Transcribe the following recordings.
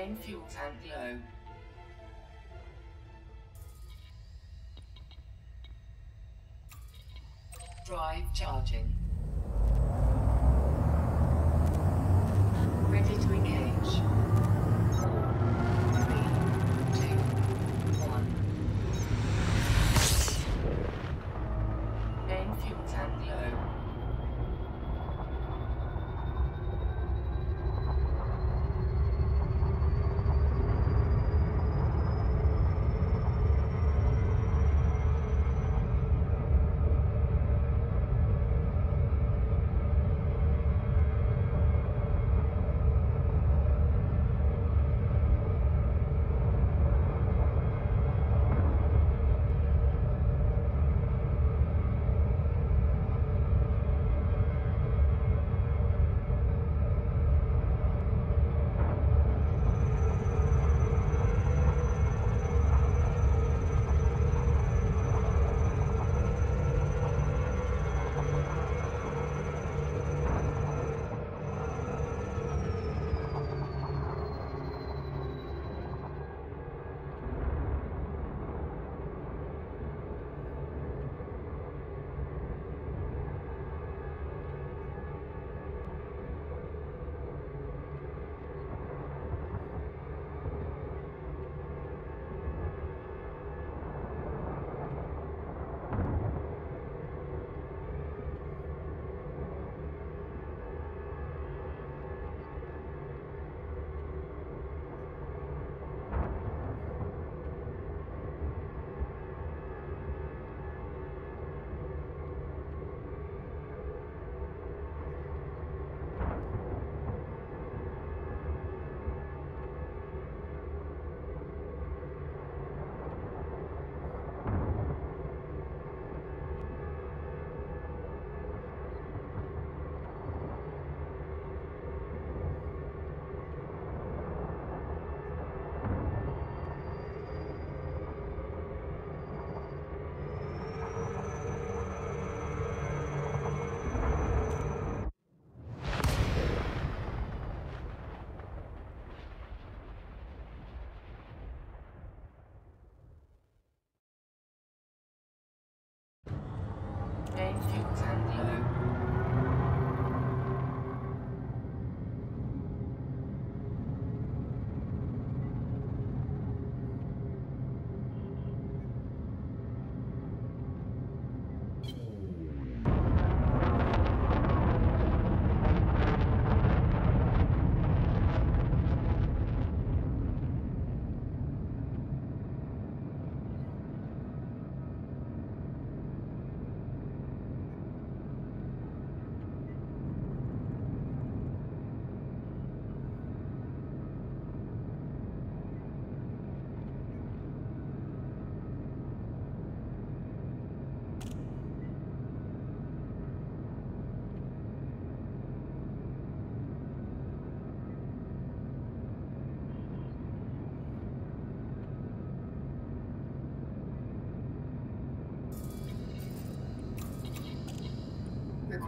Main fuel tank low. Drive charging. Ready to engage. Fuel tank low.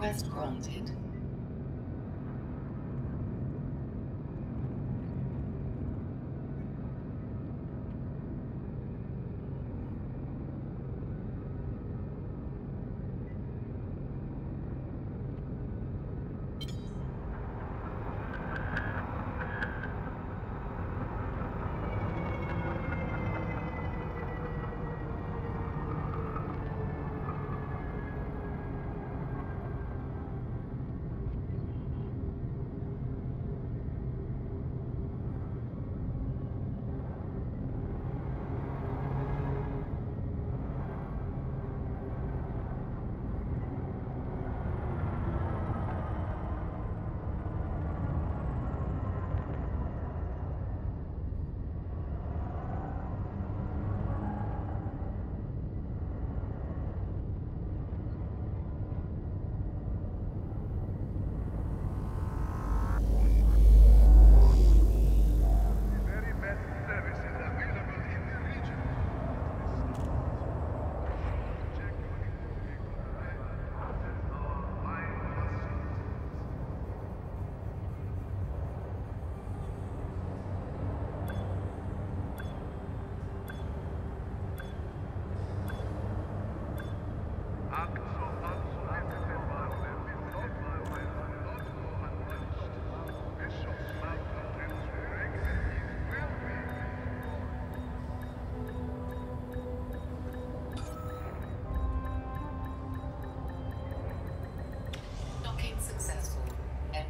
Request granted.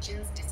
Engines